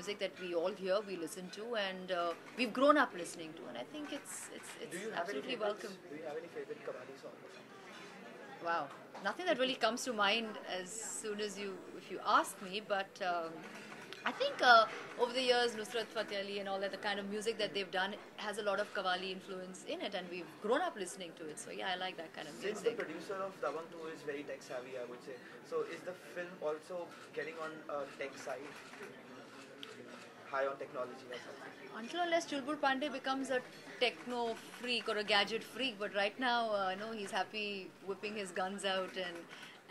music that we all hear, we listen to, and uh, we've grown up listening to, and I think it's it's it's you have any absolutely welcome. Do you have any favorite Qawwali song or something? Wow, nothing that really comes to mind as soon as you if you ask me, but. Um, I think uh, over the years, Nusrat Fateh Ali and all that, the kind of music that they've done has a lot of Qawwali influence in it, and we've grown up listening to it. So yeah, I like that kind of music. Since the producer of Dabangg 2 is very tech savvy, I would say. So is the film also getting on a tech side? High on technology or something? Until unless Chulbul Pandey becomes a techno freak or a gadget freak, but right now, uh, no, he's happy whipping his guns out and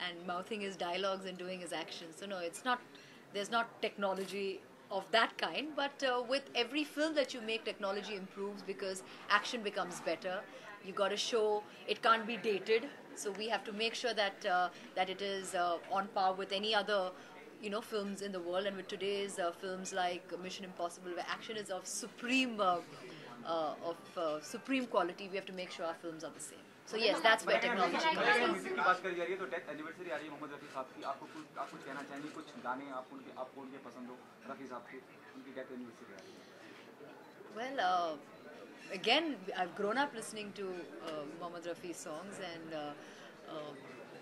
and mouthing his dialogues and doing his actions. So no, it's not. There's not technology of that kind, but uh, with every film that you make, technology improves because action becomes better. You got to show it can't be dated, so we have to make sure that uh, that it is uh, on par with any other you know films in the world and with today's uh, films like mission impossible where action is of supreme uh, uh, of uh, supreme quality we have to make sure our films are the same so yes that's where technology comes in music की बात करी जा रही है तो death anniversary आ रही है मोहम्मद रफ़ी साहब की आपको कुछ आप कुछ कहना चाहेंगे कुछ गाने आप उनके आपको उनके पसंद हो रफ़ी साहब के उनकी डेथ एनिवर्सरी आ रही है well uh, again I've grown up listening to uh, Mohammad Rafi songs and uh, uh,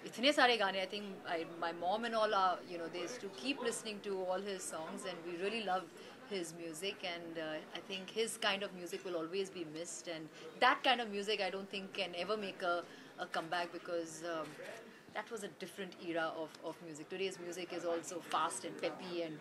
इतने सारे गाने I think I, my mom and all are you know they used to keep listening to all his songs and we really love his music and uh, I think his kind of music will always be missed and that kind of music I don't think can ever make a, a comeback because um, that was a different era of, of music. Today's music is also fast and peppy and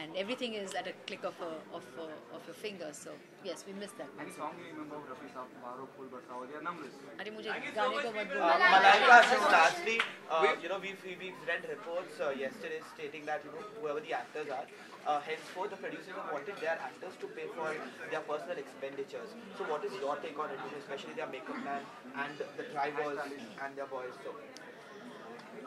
and everything is at a click of a of a, of your finger. So yes, we miss that. Any music. Song you remember of Rafi साहब बारो फूल बरसाओ या नम्रस अरे मुझे गाने को मत Uh, बोलो Malaika, just lastly, uh, you know, we've, we've read reports uh, yesterday stating that, you know, whoever the actors are, uh, henceforth the producers have wanted their actors to pay for their personal expenditures. So what is your take on it, you know, especially their makeup man and the drivers and their boys? So,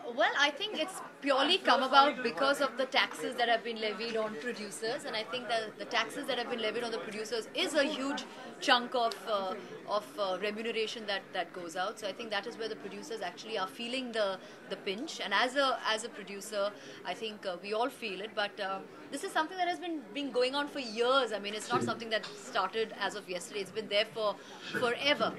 Well, I think it's purely come about because of the taxes that have been levied on producers, and I think that the taxes that have been levied on the producers is a huge chunk of uh, of uh, remuneration that, that goes out. So I think that is where the producers actually are feeling the the pinch, and as a as a producer, I think uh, we all feel it. But uh, this is something that has been been going on for years. I mean, it's not something that started as of yesterday. It's been there for forever.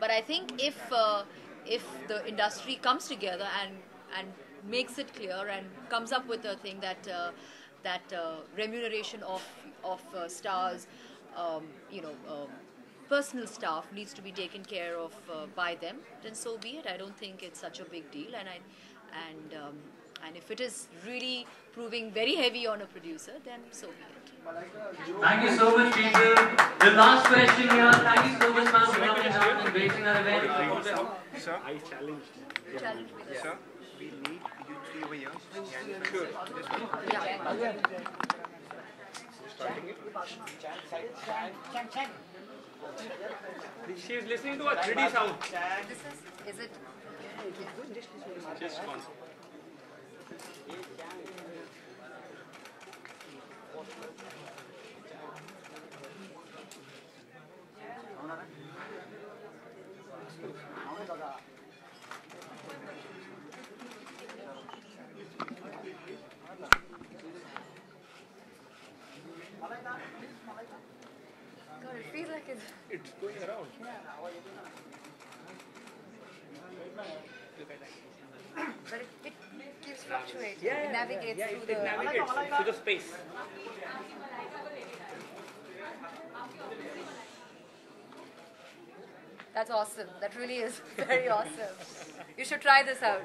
But I think if uh, if the industry comes together and and makes it clear and comes up with a thing that uh, that uh, remuneration of of uh, stars, um, you know, um, personal staff needs to be taken care of uh, by them. Then so be it. I don't think it's such a big deal, and I and um, and if it is really proving very heavy on a producer, then so be it. Thank you so much, people. The last question here. Thank you so much, ma'am, for coming down and gracing our event. Sir, I challenged. Challenge me. Sir, we need you three over here. Sure. Yeah. She is listening to a 3D sound. This is is it? Just one. God, it feels like it's. It's going around. But it, it keeps fluctuating. it navigates through the. navigates to the space. That's awesome. That really is very awesome. You should try this out.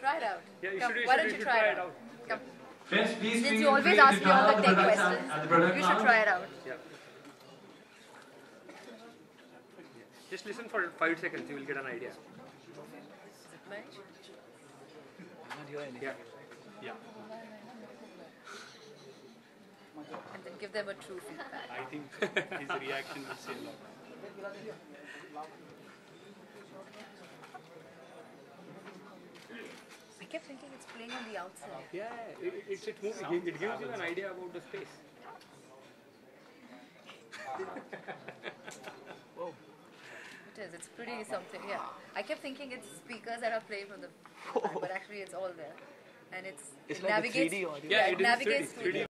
Try it out. Yeah, you Come, should- you why should- don't you you try, try it it out? out. Come. Friends, please Since you always ask me all the drama tech product questions, at the product you should try it out. Yeah. Just listen for five seconds, you will get an idea. Yeah. Yeah. And then give them a true feedback. I think his reaction will say a lot. I kept thinking it's playing on the outside. Yeah, it, it's, it's moving. It gives you an idea about the space. Whoa. Oh. It is. It's pretty something. Yeah. I kept thinking it's speakers that are playing from the, but actually it's all there, and it's, it like the navigates. 3D audio. Yeah, Yeah, it it is navigates 3D, through the